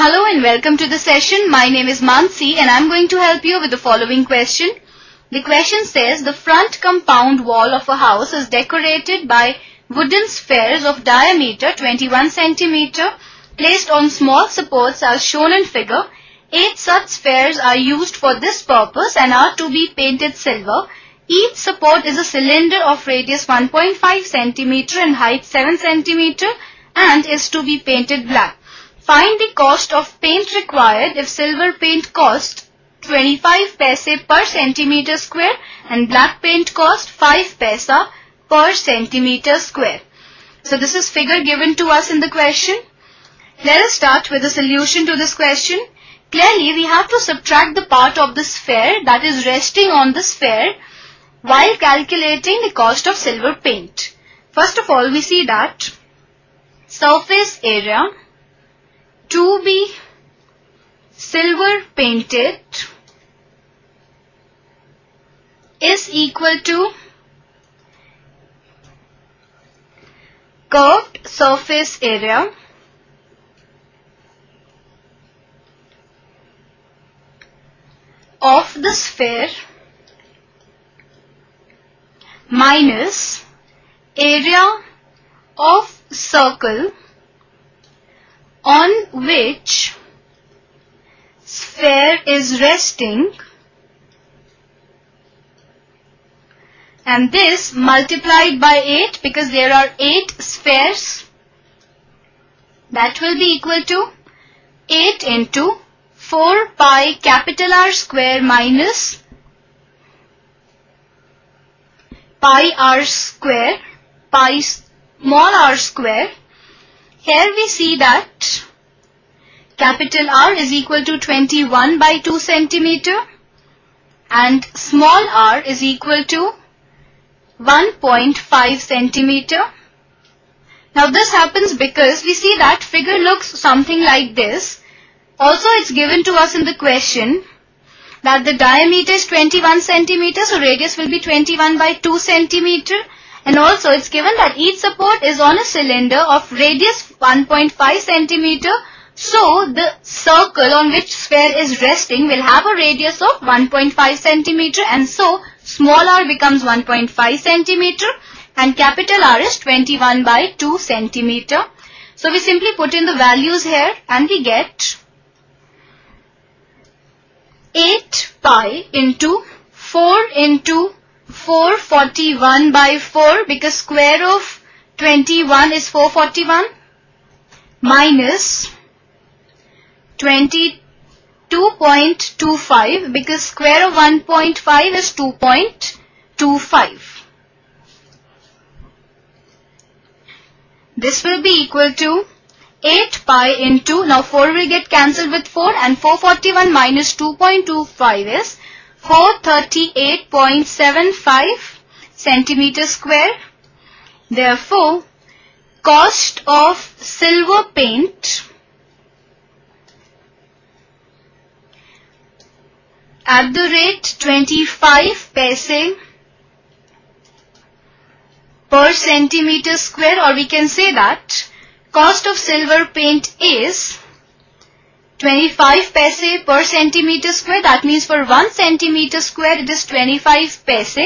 Hello and welcome to the session. My name is Mansi and I'm going to help you with the following question. The question says the front compound wall of a house is decorated by wooden spheres of diameter 21 centimeter placed on small supports as shown in figure. Eight such spheres are used for this purpose and are to be painted silver. Each support is a cylinder of radius 1.5 centimeter and height 7 centimeter and is to be painted black. Find the cost of paint required if silver paint cost 25 paise per centimeter square and black paint cost 5 paisa per centimeter square. So this is figure given to us in the question. Let us start with the solution to this question. Clearly we have to subtract the part of the sphere that is resting on the sphere while calculating the cost of silver paint. First of all we see that surface area to be silver painted is equal to curved surface area of the sphere minus area of circle on which sphere is resting and this multiplied by 8 because there are 8 spheres that will be equal to 8 into 4 pi capital R square minus pi R square pi small r square here we see that capital R is equal to 21 by 2 centimeter and small r is equal to 1.5 centimeter. Now this happens because we see that figure looks something like this. Also it's given to us in the question that the diameter is 21 centimeter so radius will be 21 by 2 centimeter and also it's given that each support is on a cylinder of radius 1.5 centimeter. So the circle on which sphere is resting will have a radius of 1.5 centimeter and so small r becomes 1.5 centimeter and capital R is 21 by 2 centimeter. So we simply put in the values here and we get 8 pi into 4 into 441 by 4 because square of 21 is 441 minus 22.25 because square of 1.5 is 2.25. This will be equal to 8 pi into, now 4 will get cancelled with 4 and 441 minus 2.25 is 438.75 centimeter square. Therefore, cost of silver paint at the rate 25 paise per centimeter square or we can say that cost of silver paint is 25 paise per centimeter square. That means for 1 centimeter square it is 25 paise.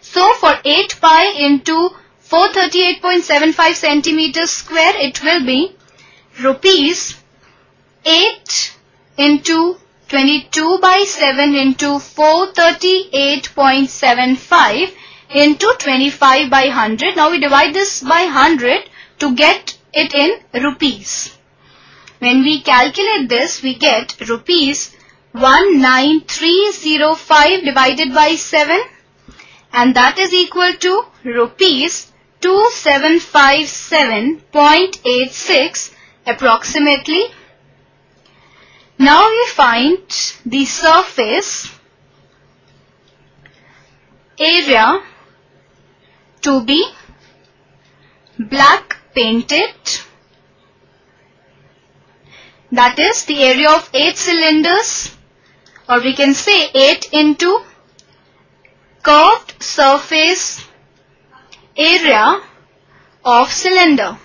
So for 8 pi into 438.75 centimeters square it will be rupees 8 into 22 by 7 into 438.75 into 25 by 100. Now we divide this by 100 to get it in rupees. When we calculate this, we get rupees 19305 divided by 7 and that is equal to rupees 2757.86 approximately. Now we find the surface area to be black painted that is the area of 8 cylinders or we can say 8 into curved surface area of cylinder.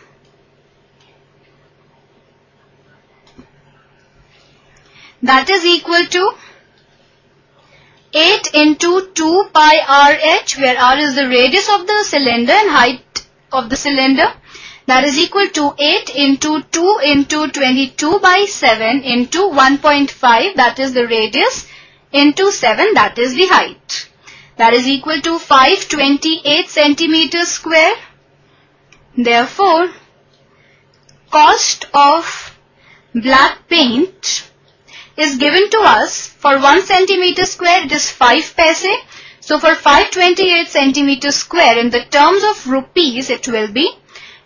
that is equal to 8 into 2 pi RH where R is the radius of the cylinder and height of the cylinder that is equal to 8 into 2 into 22 by 7 into 1.5 that is the radius into 7 that is the height. That is equal to 528 centimeters square. Therefore, cost of black paint is given to us for 1 centimeter square it is 5 paise. So for 528 centimeter square in the terms of rupees it will be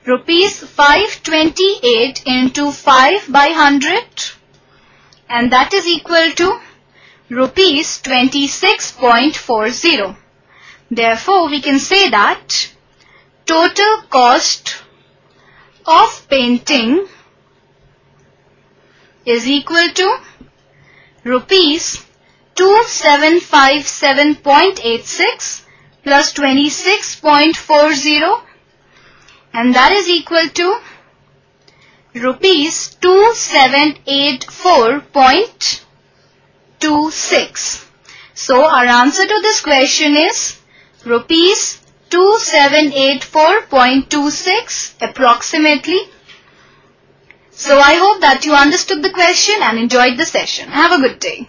rupees 528 into 5 by 100 and that is equal to rupees 26.40. Therefore, we can say that total cost of painting is equal to rupees 2757.86 plus 26.40 and that is equal to rupees 2784.26. So our answer to this question is rupees 2784.26 approximately. So I hope that you understood the question and enjoyed the session. Have a good day.